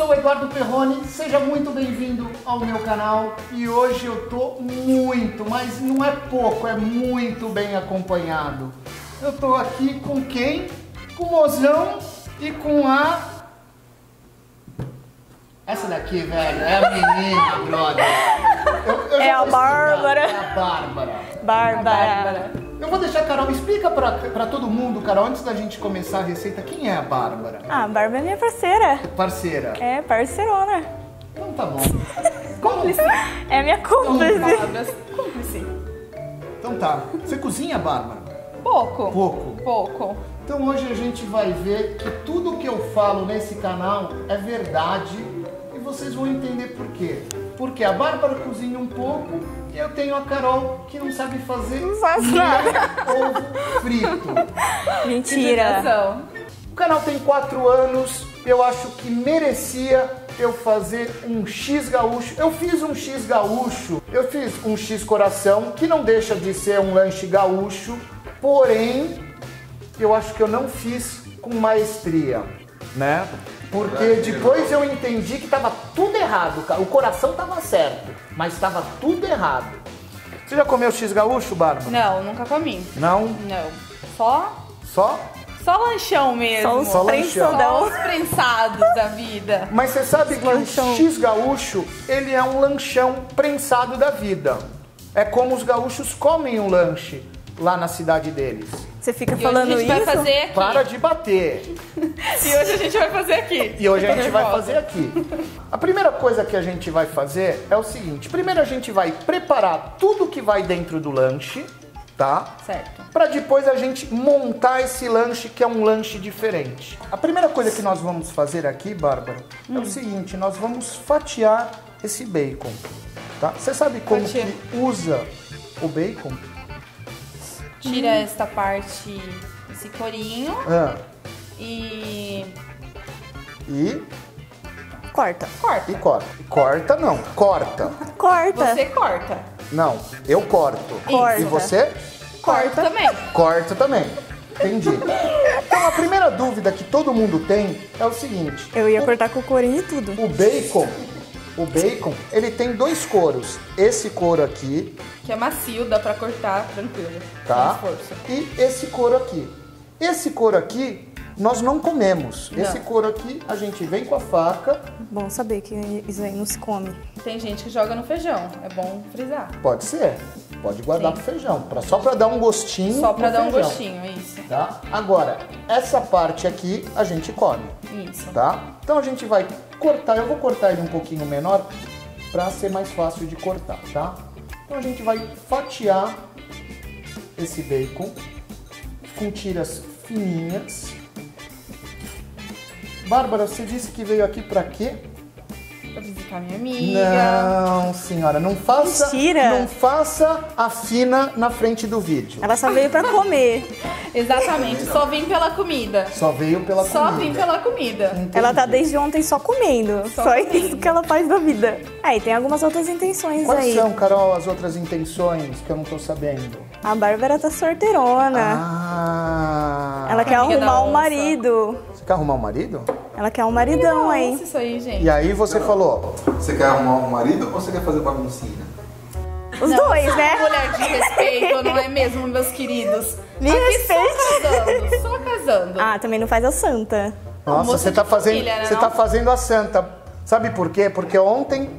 sou o Eduardo Perrone, seja muito bem-vindo ao meu canal e hoje eu tô muito, mas não é pouco, é muito bem acompanhado. Eu tô aqui com quem? Com o Mozão e com a... Essa daqui, velho, é a menina, brother. Eu- eu É a vou explicar, Bárbara. É a Bárbara. Bárbara. Eu vou deixar a Carol, explica pra, pra todo mundo, Carol, antes da gente começar a receita, quem é a Bárbara? Ah, a Bárbara é minha parceira. Parceira. É, parceirona. Então tá bom. Como? É minha cúmplice. palavras. Cúmplice. Então tá. Você cozinha, Bárbara? Pouco. Pouco. Pouco. Então hoje a gente vai ver que tudo que eu falo nesse canal é verdade e vocês vão entender por quê. Porque a Bárbara cozinha um pouco e eu tenho a Carol que não sabe fazer Não faz nada. ovo frito. Mentira. O canal tem quatro anos, eu acho que merecia eu fazer um X gaúcho. Eu fiz um X gaúcho, eu fiz um X coração, que não deixa de ser um lanche gaúcho, porém, eu acho que eu não fiz com maestria, né? Porque depois eu entendi que tava tudo errado, cara. O coração tava certo, mas tava tudo errado. Você já comeu X gaúcho, Bárbara? Não, nunca comi. Não? Não. Só, Só? só lanchão mesmo. Só os Só lanchão. Só os prensados da vida. Mas você sabe que Lanchão. o X gaúcho, ele é um lanchão prensado da vida. É como os gaúchos comem o lanche lá na cidade deles. Você fica E hoje falando a gente isso? vai fazer aqui. Para de bater. E hoje a gente vai fazer aqui. E hoje a gente vai fazer aqui. A primeira coisa que a gente vai fazer é o seguinte: primeiro a gente vai preparar tudo que vai dentro do lanche, tá? Certo. Para depois a gente montar esse lanche que é um lanche diferente. A primeira coisa que nós vamos fazer aqui, Bárbara, é Hum. o seguinte: nós vamos fatiar esse bacon, tá? Você sabe como Fatia. que usa o bacon? Tira esta parte, esse corinho Ah, e e, Corta. corta. e corta. Corta não, corta. Corta. Você corta. Não, eu corto. Corta. E você? Corta também. Corta também. Entendi. Então a primeira dúvida que todo mundo tem é o seguinte: Eu ia cortar com o corinho e tudo. o bacon, o bacon, ele tem dois couros. Esse couro aqui, Que é macio, dá pra cortar tranquilo. tá? E esse couro aqui. Esse couro aqui nós não comemos. Não. Esse couro aqui a gente vem com a faca, Bom saber que isso aí não se come. Tem gente que joga no feijão. É bom frisar. pode ser. Pode guardar Sim. pro feijão, pra, só para dar um gostinho. Só no dar um feijão, gostinho, isso. Tá? Agora, essa parte aqui a gente come. Isso. tá? Então a gente vai cortar, eu vou cortar ele um pouquinho menor para ser mais fácil de cortar, tá? Então a gente vai fatiar esse bacon com tiras fininhas. Bárbara, você disse que veio aqui para quê? Pra visitar minha amiga. Não, senhora, não faça, Mentira. não faça a fina na frente do vídeo. Ela só veio pra comer. Exatamente. Só vim pela comida. Só veio pela Só comida. vim pela comida. Ela tá desde ontem só comendo. Só Só, comendo. isso que ela faz da vida. Aí tem algumas outras intenções Quais aí. são, Carol, as outras intenções que eu não tô sabendo? A Bárbara tá sorteirona. Ah! Ela quer Amiga da arrumar um onça. marido. Você quer arrumar um marido? Ela quer um maridão aí. Nossa, isso aí, gente. E aí você falou, Você quer arrumar um marido ou você quer fazer baguncinha? Os Não, dois, né? Mulher de respeito, não é mesmo, meus queridos? Me Aqui respeite. Só casando, só casando. Ah, também não faz a santa. nossa, você tá fazendo, família, né, você não? tá fazendo a santa. Sabe por quê? Porque ontem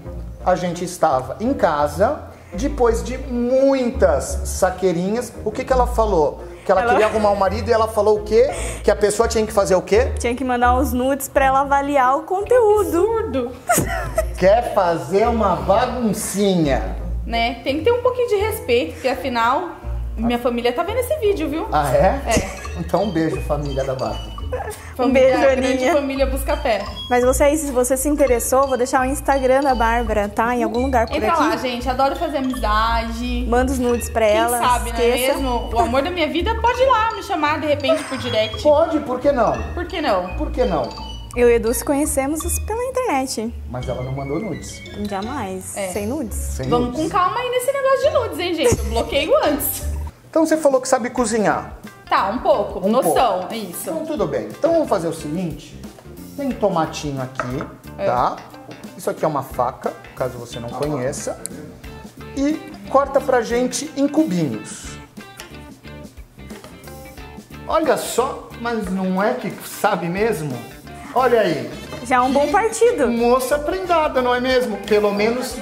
a gente estava em casa, depois de muitas saqueirinhas, o que que ela falou? Que ela, Ela- queria arrumar um marido e ela falou o quê? Que a pessoa tinha que fazer o quê? Tinha que mandar uns nudes pra ela avaliar o conteúdo. Absurdo. Quer fazer uma baguncinha. Né? Tem que ter um pouquinho de respeito, porque afinal, minha família tá vendo esse vídeo, viu? Ah, é? É. Então um beijo, família da Bárbara. Família, beijo, grande Aninha. família busca pé. Mas você aí, se você se interessou, vou deixar o Instagram da Bárbara, tá? Em algum lugar por Entra aqui. lá, gente. Adoro fazer amizade. Manda os nudes pra Quem ela. sabe, não é esqueça. mesmo? O amor da minha vida pode ir lá me chamar de repente por direct. Pode, por que não? Por que não? Por que não? Eu e Edu se conhecemos pela internet. Mas ela não mandou nudes. Jamais. É. Sem nudes. Sem Vamos nudes. com calma aí nesse negócio de nudes, hein, gente? Eu bloqueio antes. Então você falou que sabe cozinhar. Tá, um pouco. Um Noção, é isso. Então tudo bem. Então vamos fazer o seguinte. Tem tomatinho aqui. tá? Isso aqui é uma faca, caso você não conheça. E corta pra gente em cubinhos. Olha só, mas não é que sabe mesmo? Olha aí, Já é um bom partido. moça prendada, não é mesmo? Pelo menos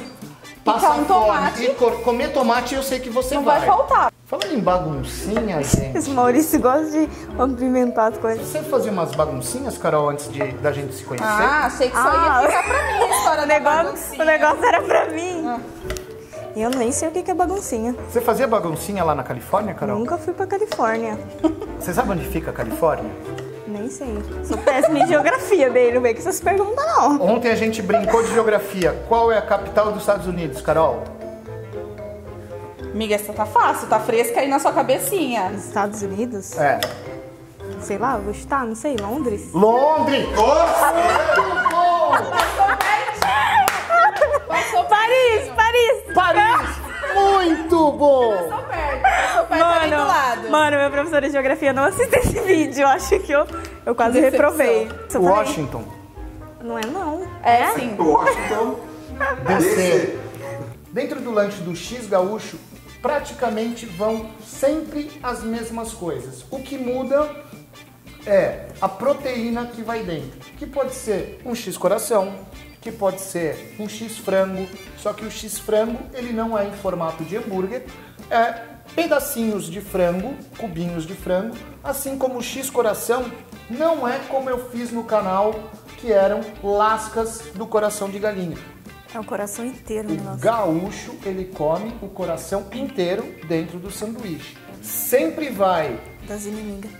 passa um fome. tomate. E comer tomate eu sei que você Não vai vai. faltar. Falando em baguncinha, gente. Esse Maurício gosta de movimentar as coisas. Você fazia umas baguncinhas, Carol, antes de, da gente se conhecer? Ah, achei que só Ah. ia ficar pra mim a história O negócio, o negócio era pra mim. Eu nem sei o que que é baguncinha. Você fazia baguncinha lá na Califórnia, Carol? Nunca fui pra Califórnia. Você sabe onde fica a Califórnia? Nem sei. Sou péssima em geografia, bem, não vem com essas perguntas, não. Ontem a gente brincou de geografia. Qual é a capital dos Estados Unidos, Carol? Amiga, essa tá fácil, tá fresca aí na sua cabecinha. Estados Unidos? É. Sei lá, vou chutar, não sei, Londres? Londres! Passou Paris, Paris! Paris! Muito bom! Passou perto, passou perto ali do lado. mano, meu professor de geografia não assiste esse vídeo. Eu acho que eu, eu quase Decepção. reprovei. Só falei, Washington. Não é não. É sim. Washington, DC. Dentro do lanche do X Gaúcho, praticamente vão sempre as mesmas coisas. O que muda é a proteína que vai dentro, que pode ser um X coração, que pode ser um X frango, só que o X frango ele não é em formato de hambúrguer, é pedacinhos de frango, cubinhos de frango, assim como o X coração não é como eu fiz no canal, que eram lascas do coração de galinha. É o coração inteiro o gaúcho, ele come o coração inteiro dentro do sanduíche. Sempre vai Das inimigas.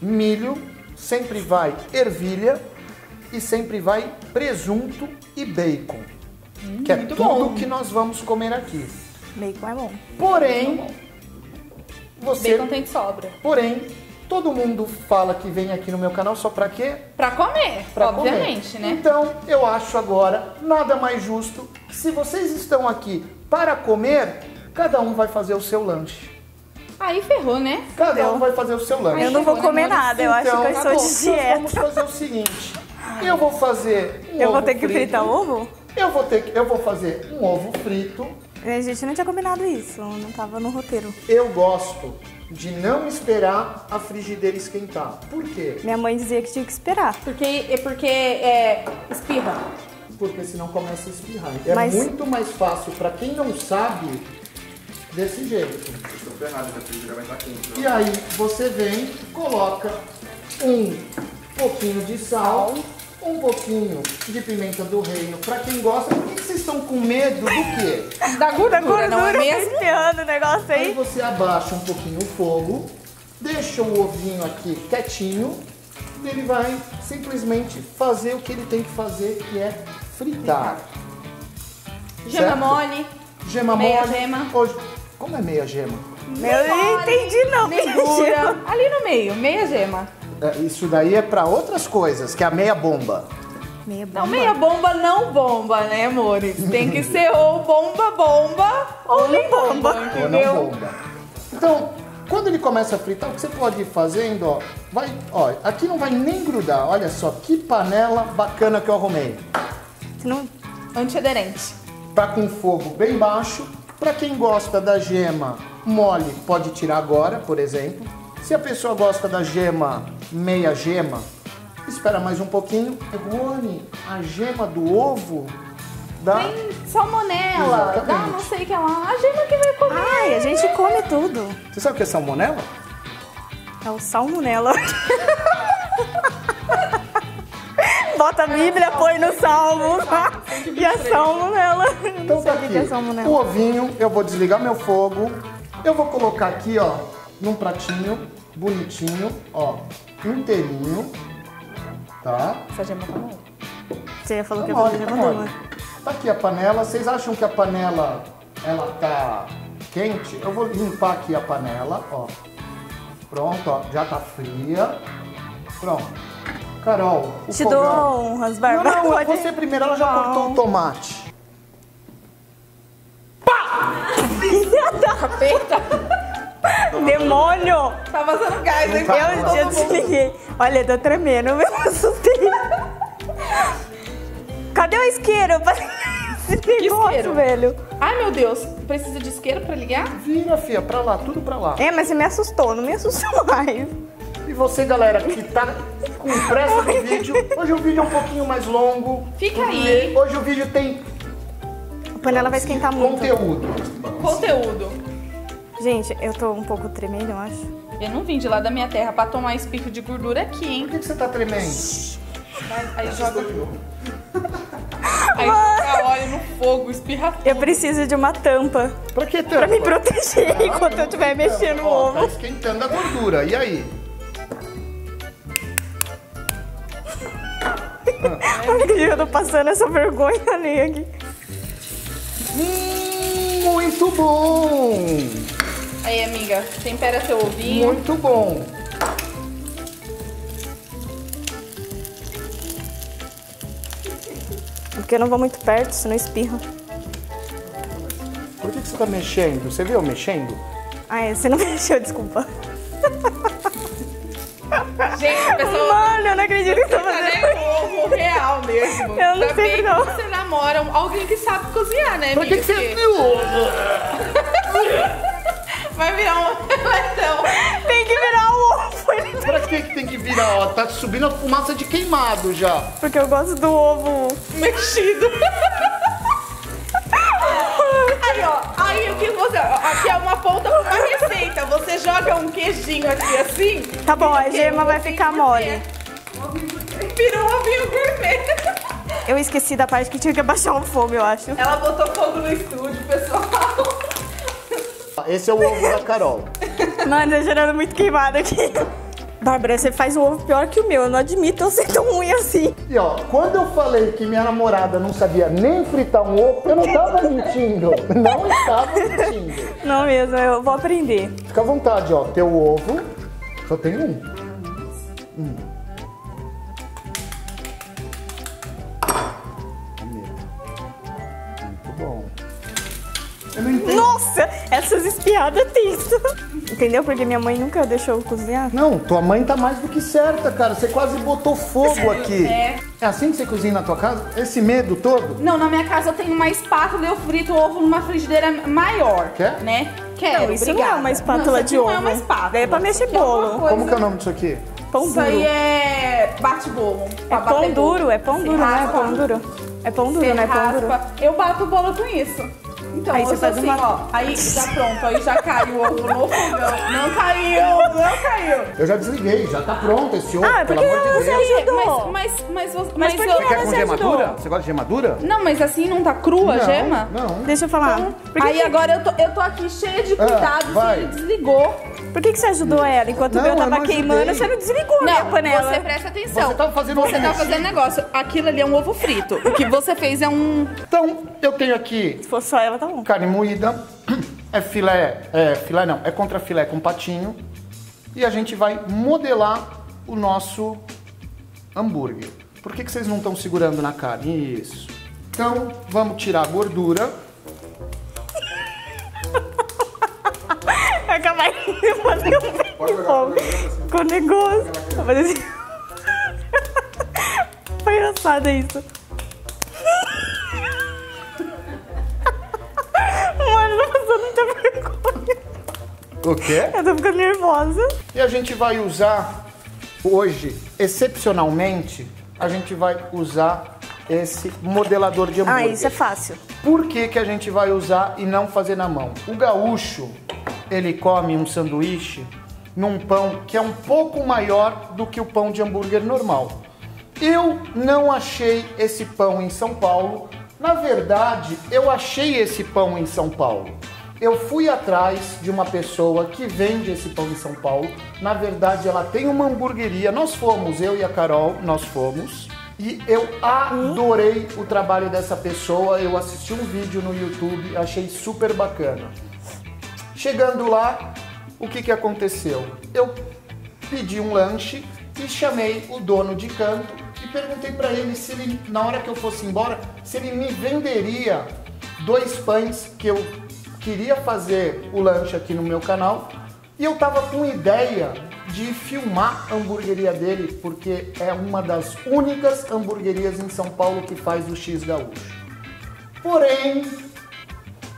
milho, sempre vai ervilha e sempre vai presunto e bacon. que é muito tudo bom. que nós vamos comer aqui. Bacon é bom. Porém, você, Bacon tem de sobra. porém, todo mundo fala que vem aqui no meu canal só pra quê? Pra comer, Pra obviamente, comer. né? Então, eu acho agora nada mais justo que se vocês estão aqui para comer, cada um vai fazer o seu lanche. Aí ferrou, né? Cada um vai fazer o seu lanche. Eu não vou chegou, comer né, nada, eu acho Então, que eu estou acabou. de Nós dieta. vamos fazer o seguinte. Eu vou fazer um Eu vou ter que frito. fritar ovo? Eu vou ter que, eu vou fazer um ovo frito. A gente não tinha combinado isso, não tava no roteiro. Eu gosto de não esperar a frigideira esquentar. Por quê? Minha mãe dizia que tinha que esperar. Porque é porque é espirra. Porque senão começa a espirrar. É Mas- muito mais fácil para quem não sabe desse jeito. estou ferrado, a frigideira vai estar quente. E aí você vem, coloca um pouquinho de sal, um pouquinho de pimenta do reino. Pra quem gosta, por que que vocês estão com medo do quê? Da gordura, não é Gordura mesmo? o negócio Aí aí. você abaixa um pouquinho o fogo, deixa o ovinho aqui quietinho, e ele vai simplesmente fazer o que ele tem que fazer, que é fritar. Gema Certo? mole. Gema Meia mole. gema. Hoje, como é meia gema? Eu não entendi não. Gordura. Ali no meio, meia gema. É, Isso daí é pra outras coisas, que é a meia bomba. Meia Não, bomba. meia bomba não bomba, né, amores? Tem que ser ou bomba bomba ou nem bomba, Ou entendeu? não bomba. Então, quando ele começa a fritar, o que você pode ir fazendo, ó, vai, ó, aqui não vai nem grudar. Olha só que panela bacana que eu arrumei. Não- Antiaderente. Tá com fogo bem baixo. Para quem gosta da gema mole, pode tirar agora, por exemplo. Se a pessoa gosta da gema meia gema, espera mais um pouquinho. Rony, a gema do ovo dá. Tem salmonela, dá não sei o que lá. A gema que vai comer. Ai, a gente come tudo. Você sabe o que é salmonela? É o salmonela. Bota a Bíblia, põe no salmo. E a salmonela. Então Não tá que aqui. é O ovinho, eu vou desligar meu fogo. Eu vou colocar aqui, ó, num pratinho bonitinho, ó, inteirinho, tá? Essa gema tá. Você falou que Tá eu vou mole, fazer tá mole. Tá aqui a panela. Vocês acham que a panela ela tá quente? Eu vou limpar aqui a panela, ó. Pronto, ó, já tá fria. Pronto. Carol, o Te fogão. dou honras, Não, Bárbara. não, Pode- você primeiro, ela já cortou o tomate. Demônio! Tá vazando gás, hein? Tá. Eu, eu desliguei. Olha, eu tô tremendo, eu me assustei. Cadê o isqueiro? Esse negócio, isqueiro? velho. Ai, meu Deus. Precisa de isqueiro pra ligar? Vira, fia, pra lá, tudo pra lá. É, mas você me assustou, não me assustou mais. E você, galera, que tá com pressa no vídeo, hoje o vídeo é um pouquinho mais longo. Fica aí. Hoje o vídeo tem A panela vai esquentar muito. conteúdo. Conteúdo. Gente, eu tô um pouco tremendo, eu acho. Eu não vim de lá da minha terra pra tomar esse pico de gordura aqui, hein? Por que, que você tá tremendo? Aí, aí joga. Aí joga óleo no fogo, espirra Eu preciso de uma tampa Pra que tanto? pra me proteger enquanto eu estiver mexendo o Ó, Tá ovo. esquentando a gordura. E aí? Olha que eu tô passando essa vergonha ali aqui. Hum, muito bom! Aí, amiga, tempera seu ovinho. Muito bom. Porque eu não vou muito perto, senão espirra. Por que, que você tá mexendo? Você viu eu mexendo? Ah, é, você não mexeu, desculpa. Gente, a pessoa Mano, eu não acredito que você tá fazendo. né, com ovo real mesmo. Eu não sei não. você namora alguém que sabe cozinhar, né, Por que, que você viu? Vai virar um. Tem que virar o ovo. ele- Pra que, que tem que virar? Ó, tá subindo a fumaça de queimado já. Porque eu gosto do ovo. mexido. Aí, ó, aí o que você. Aqui é uma ponta pra uma receita. Você joga um queijinho aqui assim. Tá bom, a gema um vai ficar mole. Vira um ovinho gourmet. Eu esqueci da parte que tinha que abaixar o fogo, eu acho. Ela botou fogo no estúdio, pessoal. Esse é o ovo da Carol. Mano, tá gerando muito queimado aqui. Bárbara, você faz o ovo pior que o meu. Eu não admito eu ser tão ruim assim. E ó, quando eu falei que minha namorada não sabia nem fritar um ovo, eu não tava mentindo. Não estava mentindo. Não mesmo, eu vou aprender. Fica à vontade, ó. Teu ovo. Só tem um. Hum. Nossa, essas espiadas tensas. Entendeu? Porque minha mãe nunca deixou eu cozinhar. Não, tua mãe tá mais do que certa, cara. Você quase botou fogo aqui. É. É assim que você cozinha na tua casa? Esse medo todo? Não, na minha casa eu tenho uma espátula e eu frito o ovo numa frigideira maior. Quer? Né? Quero, Não, isso não obrigada. é uma espátula Não, isso de ovo. Não é uma espátula. É pra mexer Isso é bolo. coisa- Como que é o nome disso aqui? Pão Isso duro. aí é bate-bolo. É pra pão bater duro, bolo. é pão duro, não é pão duro. É pão duro, Você não é pão duro. Eu bato o bolo com isso. Então, Aí você faz assim, uma- ó. Aí já pronto, aí já caiu o ovo no fogão. Não caiu, não caiu. Eu já desliguei, já tá pronto esse ovo, Ah, pelo amor de você Deus. ajudou? Mas, mas, mas, você- Mas mas, por que Você quer com você gemadura? ajudou? Você gosta de gemadura? Não, mas assim não tá crua a Não, gema? Não. Deixa eu falar. Que, Aí que- agora eu tô, eu tô aqui cheia de Ah, cuidados e ele desligou. Por que, que você ajudou ela? Enquanto o Não, meu eu tava não queimando, você não desligou a minha Não, panela. você presta atenção. Você tava fazendo Você tá fazendo negócio. Aquilo ali é um ovo frito. O que você fez é um. Então, eu tenho aqui Se fosse só ela, tá bom. carne moída, é filé, é filé não, é contra filé com patinho. E a gente vai modelar o nosso hambúrguer. Por que, que vocês não estão segurando na carne? Isso. Então, vamos tirar a gordura. Ping-pong com o negócio. Assim. Foi engraçado isso. Mano, eu tô passando muita vergonha. O quê? Eu tô ficando nervosa. E a gente vai usar hoje, excepcionalmente, a gente vai usar esse modelador de hambúrguer. Ah, isso é fácil. Por que, que a gente vai usar e não fazer na mão? O gaúcho, ele come um sanduíche num pão que é um pouco maior do que o pão de hambúrguer normal. Eu não achei esse pão em São Paulo. Na verdade, eu achei esse pão em São Paulo. Eu fui atrás de uma pessoa que vende esse pão em São Paulo. Na verdade, ela tem uma hamburgueria. Nós fomos, eu e a Carol, nós fomos. E eu adorei o trabalho dessa pessoa. Eu assisti um vídeo no YouTube, achei super bacana. Chegando lá, o que, que aconteceu? Eu pedi um lanche e chamei o dono de canto e perguntei para ele se ele, na hora que eu fosse embora, se ele me venderia dois pães que eu queria fazer o lanche aqui no meu canal. E eu tava com ideia de filmar a hamburgueria dele, porque é uma das únicas hamburguerias em São Paulo que faz o X gaúcho. Porém,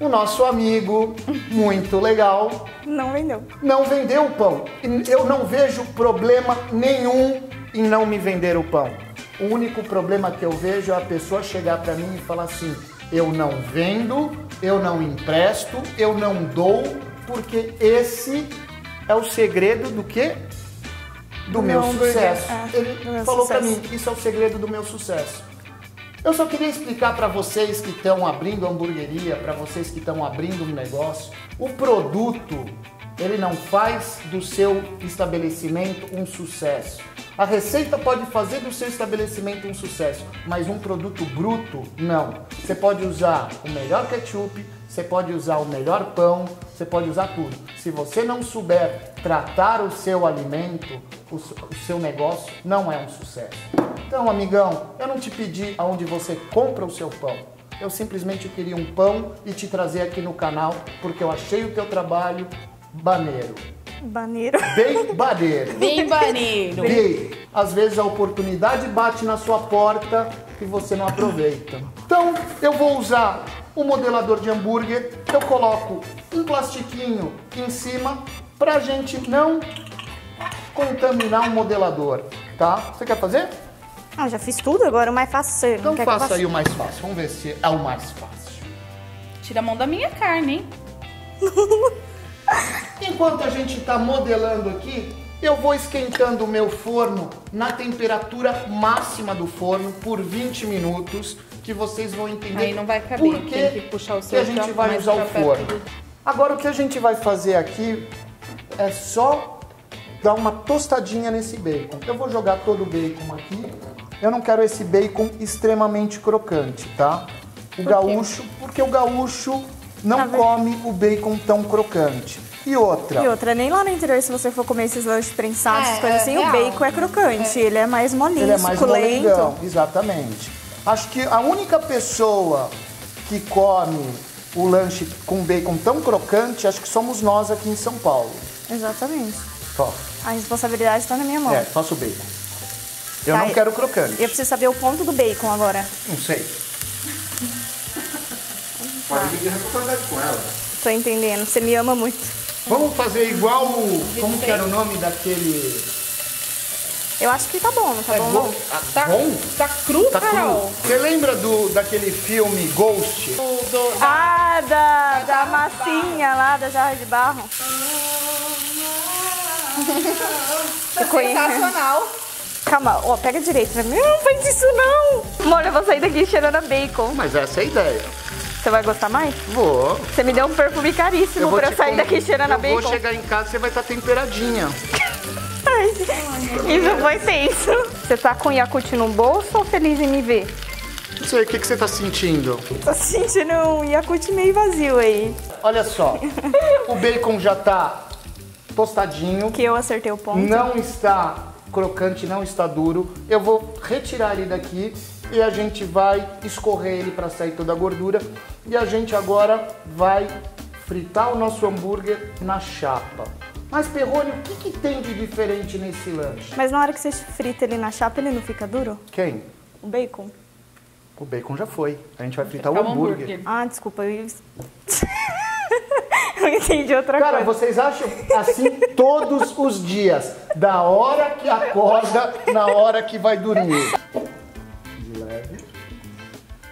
o nosso amigo, muito legal, Não vendeu. não vendeu o pão. Eu não vejo problema nenhum em não me vender o pão. O único problema que eu vejo é a pessoa chegar para mim e falar assim: eu não vendo, eu não empresto, eu não dou, porque esse é o segredo do quê? Do Do meu meu sucesso. É, Ele meu falou para mim: isso é o segredo do meu sucesso. Eu só queria explicar para vocês que estão abrindo hamburgueria, para vocês que estão abrindo um negócio, o produto ele não faz do seu estabelecimento um sucesso. A receita pode fazer do seu estabelecimento um sucesso, mas um produto bruto não. Você pode usar o melhor ketchup, você pode usar o melhor pão, você pode usar tudo. Se você não souber tratar o seu alimento, o seu negócio não é um sucesso. Então, amigão, eu não te pedi aonde você compra o seu pão. Eu simplesmente queria um pão e te trazer aqui no canal porque eu achei o teu trabalho baneiro. Baneiro. Bem baneiro. Bem baneiro. Bem, às vezes a oportunidade bate na sua porta e você não aproveita. Então, eu vou usar o modelador de hambúrguer, eu coloco um plastiquinho em cima pra gente não contaminar o modelador, tá? Você quer fazer? Ah, já fiz tudo, agora o mais fácil você Então faça? aí o mais fácil. Vamos ver se é o mais fácil. Tira a mão da minha carne, hein? Enquanto a gente está modelando aqui, eu vou esquentando o meu forno na temperatura máxima do forno por 20 minutos, que vocês vão entender Aí não vai caber, por que, tem que puxar o que seu a gente vai usar o forno. do- Agora o que a gente vai fazer aqui é só dar uma tostadinha nesse bacon. Eu vou jogar todo o bacon aqui. Eu não quero esse bacon extremamente crocante, tá? O gaúcho, porque o gaúcho não Tá come o bacon tão crocante. E outra, E outra, nem lá no interior, se você for comer esses lanches prensados, É, coisas é assim, o real. bacon é crocante. Ele é mais molinho, ele é mais suculento. molengão, exatamente. Acho que a única pessoa que come o lanche com bacon tão crocante, acho que somos nós aqui em São Paulo. Exatamente. A responsabilidade está na minha mão. é, faço bacon. Eu Tá, não quero crocante. Eu preciso saber o ponto do bacon agora. Não sei. Pode pedir responsabilidade com ela. Tô entendendo. Você me ama muito. Vamos fazer igual o. Como que era o nome daquele. Eu acho que tá bom, não tá bom, não? Tá, Bom? tá cru, Tá Carol? cru. Você lembra do, daquele filme Ghost? O do- da- Ah, da, da massinha lá, da jarra de barro. Eu conheço. Sensacional. Calma, ó, pega direito pra mim. Não faz isso não. Amor, eu vou sair daqui cheirando a bacon. Mas essa é a ideia. Você vai gostar mais? Vou. Você me deu um perfume caríssimo pra eu sair com- daqui cheirando a Eu vou bacon. chegar em casa e você vai estar temperadinha. Isso foi tenso. Você tá com Yakut no bolso ou feliz em me ver? Não sei, o que, que você tá sentindo? Tô sentindo um Yakut meio vazio aí. Olha só, o bacon já tá tostadinho, Que eu acertei o ponto. não está crocante, não está duro. Eu vou retirar ele daqui e a gente vai escorrer ele para sair toda a gordura. E a gente agora vai fritar o nosso hambúrguer na chapa. Mas Perrone, o que, que tem de diferente nesse lanche? Mas na hora que você frita ele na chapa, ele não fica duro? Quem? O bacon? O bacon já foi. A gente vai fritar o um hambúrguer. hambúrguer. Ah, desculpa, eu... ia- eu entendi outra Cara, coisa. vocês acham assim todos os dias, da hora que acorda, na hora que vai dormir. De leve.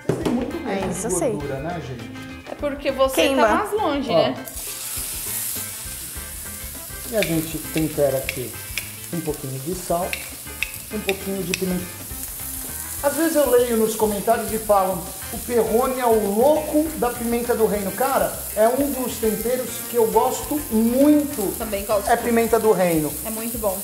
Vocês têm muito menos É, isso eu sei. gordura, né, gente? É porque você Queima. tá mais longe, Ó. né? E a gente tempera aqui um pouquinho de sal, um pouquinho de pimenta. Às vezes eu leio nos comentários e falam, o perrone é o louco da pimenta do reino. Cara, é um dos temperos que eu gosto muito. Também gosto. É pimenta do reino. É muito bom.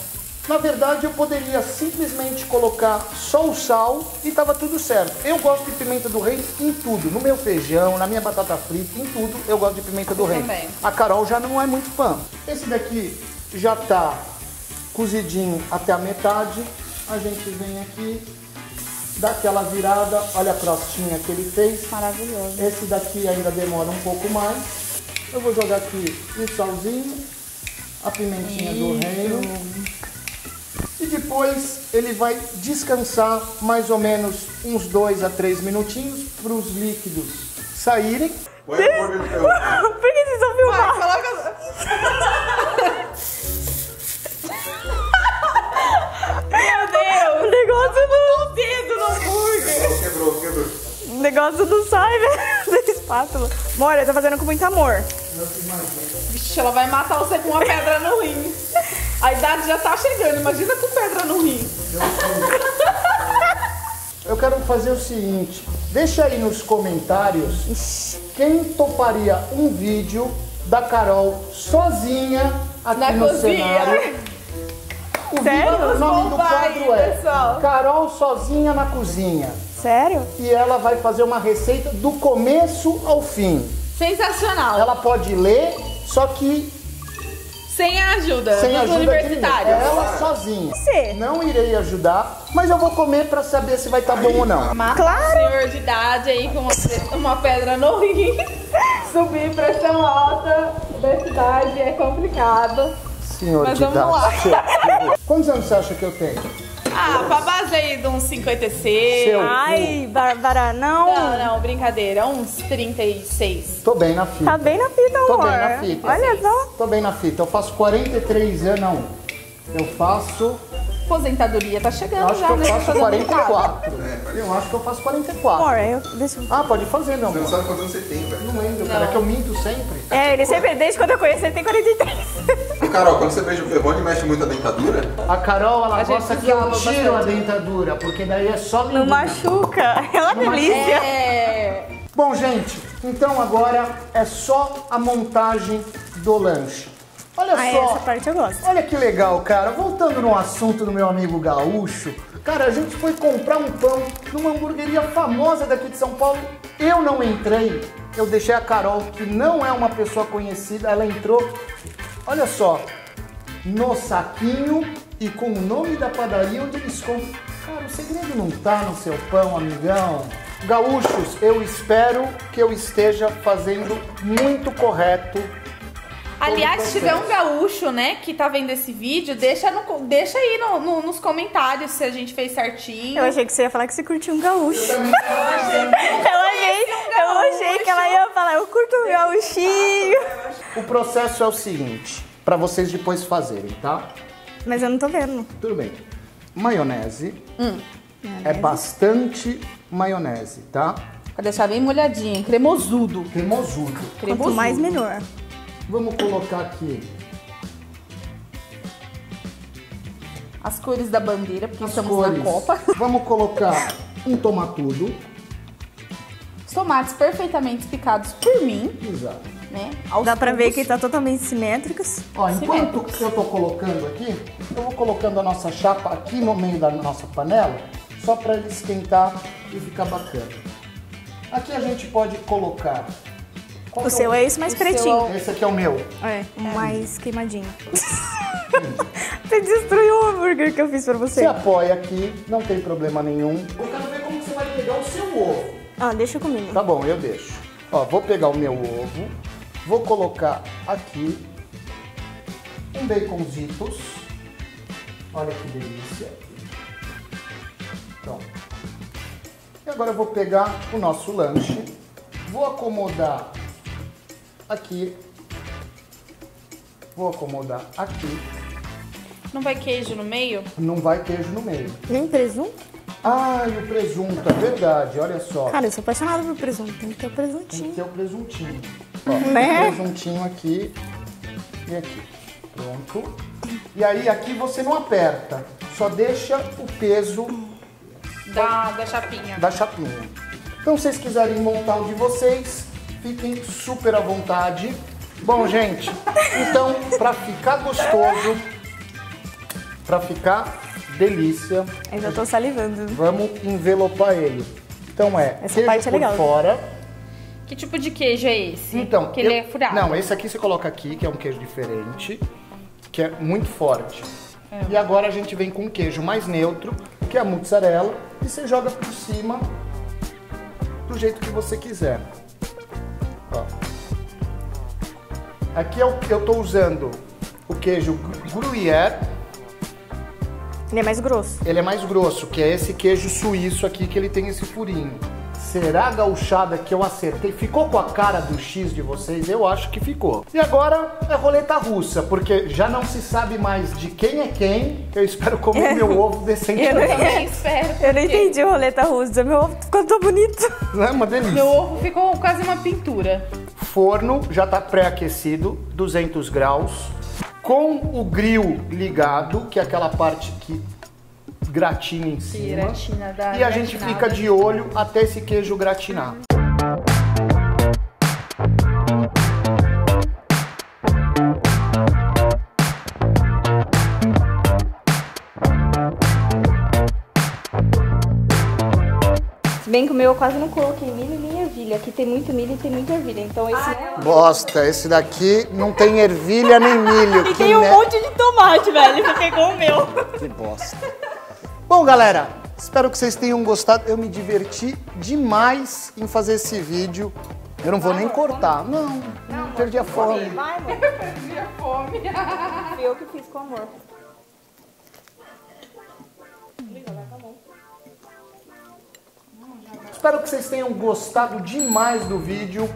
Na verdade, eu poderia simplesmente colocar só o sal e tava tudo certo. Eu gosto de pimenta do reino em tudo. No meu feijão, na minha batata frita, em tudo eu gosto de pimenta do Eu reino. também. A Carol já não é muito fã. Esse daqui já tá cozidinho até a metade. A gente vem aqui, dá aquela virada. Olha a crostinha que ele fez. Maravilhoso. Esse daqui ainda demora um pouco mais. Eu vou jogar aqui o salzinho, a pimentinha do reino. Depois ele vai descansar mais ou menos uns 2 a 3 minutinhos para os líquidos saírem. Por que vocês? Vai, coloca. Meu Deus! O negócio não, O dedo no hambúrguer! Quebrou, quebrou. o negócio não sai, velho, da espátula. Mora, tá fazendo com muito amor. Vixe, ela vai matar você com uma pedra no rim. A idade já tá chegando, imagina com pedra no rim. Eu quero fazer o seguinte, deixa aí nos comentários quem toparia um vídeo da Carol sozinha aqui Na no cozinha. cenário. O Sério? vídeo, o nome do quadro aí, é pessoal. Carol sozinha na cozinha. Sério? E ela vai fazer uma receita do começo ao fim. Sensacional. Ela pode ler, só que Sem a ajuda sem dos ajuda universitários. Ela sozinha. Você. Não irei ajudar, mas eu vou comer pra saber se vai estar bom ou não. Matar Claro. senhor de idade aí com uma, uma pedra no rim. Subir pressão alta da cidade é complicado. Senhor Mas de vamos idade. lá. Quantos anos você acha que eu tenho? Ah, pra base aí de uns 56. Seu. Ai, Bárbara, não. Não, não, brincadeira. Uns 36. Tô bem na fita. Tá bem na fita, Tô amor. bem na fita. Olha só. Tô bem na fita. Eu faço 43 anos, não. Eu faço. Aposentadoria tá Eu chegando acho que já, eu né? faço um mercado. 44. Eu acho que eu faço 44. Amor, eu, deixa eu... Ah, pode fazer, meu Você não amor. sabe quantos anos você tem, velho. Não lembro, cara. É que eu minto sempre. É, ele sempre, desde quando eu conheci, ele tem 43. Carol, quando você beija o Ferrone, mexe muito a dentadura? A Carol, ela A gente gosta que eu tiro a dentadura, porque daí é só Não machuca. É uma delícia. É. Bom, gente, então agora é só a montagem do lanche. Olha Ah, só. essa parte eu gosto. Olha que legal, cara. Voltando no assunto do meu amigo gaúcho, cara, a gente foi comprar um pão numa hamburgueria famosa daqui de São Paulo. Eu não entrei, eu deixei a Carol, que não é uma pessoa conhecida, ela entrou. Olha só, no saquinho e com o nome da padaria onde eles compram. Cara, o segredo não tá no seu pão, amigão. Gaúchos, eu espero que eu esteja fazendo muito correto Aliás, se tiver um gaúcho, né, que tá vendo esse vídeo, deixa, no, deixa aí no- no- nos comentários se a gente fez certinho. Eu achei que você ia falar que você curtia um gaúcho. Eu achei, eu achei que ela ia falar, eu curto um gauchinho. O processo é o seguinte, para vocês depois fazerem, tá? Mas eu não tô vendo. Tudo bem. Maionese. É bastante maionese, tá? Pra deixar bem molhadinho, cremosudo. Cremosudo. Quanto mais, melhor. Vamos colocar aqui As cores da bandeira, porque as estamos cores. na Copa. Vamos colocar um tomatudo. Os tomates perfeitamente picados por mim, Exato. né? Dá pra ver que tá totalmente simétricos. Ó, enquanto eu tô colocando aqui, eu vou colocando a nossa chapa aqui no meio da nossa panela, só para ele esquentar e ficar bacana. Aqui a gente pode colocar. Qual O que seu é esse mais o seu pretinho. é Esse aqui é o meu. É, o mais queimadinho. você destruiu o hambúrguer que eu fiz pra Você você. apoia aqui, não tem problema nenhum. Eu quero ver como você vai pegar o seu ovo. Ah, deixa comigo. Tá bom, eu deixo. Ó, vou pegar o meu ovo, vou colocar aqui um baconzitos. Olha que delícia. Pronto. E agora eu vou pegar o nosso lanche, vou acomodar aqui, vou acomodar aqui. Não vai queijo no meio? Não vai queijo no meio. Nem presunto? Ai, o presunto, é verdade, olha só. Cara, eu sou apaixonada por presunto. Tem que ter o Tem que presuntinho. ter o presuntinho. Ó, Né? o presuntinho aqui e aqui. Pronto. E aí aqui você não aperta, só deixa o peso Da, da chapinha. da chapinha. Então, se vocês quiserem montar o de vocês, fiquem super à vontade. Bom, gente, então, para ficar gostoso, para ficar delícia, Eu já tô salivando. vamos envelopar ele. Então é Essa queijo parte é por legal. fora. Que tipo de queijo é esse? Então, que ele eu- é furado. Não, esse aqui você coloca aqui, que é um queijo diferente, que é muito forte. É. E agora a gente vem com um queijo mais neutro, que é a mozzarella, e você joga por cima do jeito que você quiser. Aqui eu, eu tô usando o queijo gruyère, Ele é mais grosso. Ele é mais grosso, que é esse queijo suíço aqui que ele tem esse furinho. Será a gauchada que eu acertei? Ficou com a cara do X de vocês? Eu acho que ficou. E agora é roleta russa, porque já não se sabe mais de quem é quem. Eu espero comer meu ovo decentemente. Também espero. Eu não entendi roleta russa. Meu ovo ficou tão bonito. Não é uma delícia. Meu ovo ficou quase uma pintura. Forno já está pré-aquecido, 200 graus, com o grill ligado, que é aquela parte que gratina em cima. Gratina da E a gente fica de olho até esse queijo gratinar. Se bem que o meu eu quase não coloquei milho ervilha. Aqui tem muito milho e tem muita ervilha. Então esse não. Bosta, esse daqui não tem ervilha nem milho. E que tem um me- monte de tomate, velho. Você pegou o meu. Que bosta. Bom, galera, espero que vocês tenham gostado. Eu me diverti demais em fazer esse vídeo. Eu não vou nem cortar. Não, não perdi a fome. Vai, amor. Minha fome. Fui eu que fiz com amor. Espero que vocês tenham gostado demais do vídeo.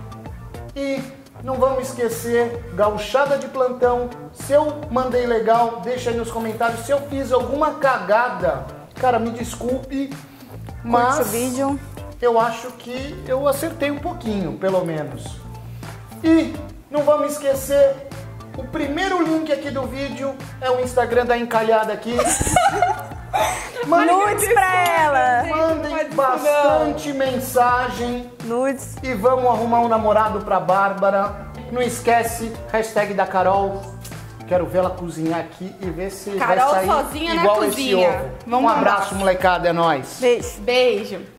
E não vamos esquecer, gauchada de plantão. Se eu mandei legal, deixa aí nos comentários. Se eu fiz alguma cagada, cara, me desculpe. Mas Curte o vídeo. eu acho que eu acertei um pouquinho, pelo menos. E não vamos esquecer, o primeiro link aqui do vídeo é o Instagram da encalhada aqui. Mandem, Nudes pra ela. mandem bastante mensagem Nudes. e vamos arrumar um namorado pra Bárbara. Não esquece, hashtag da Carol. Quero vê-la cozinhar aqui e ver se Carol vai sair sozinha na igual cozinha. esse ovo. Vamos um lá. abraço, molecada, é nóis. Beijo. Beijo.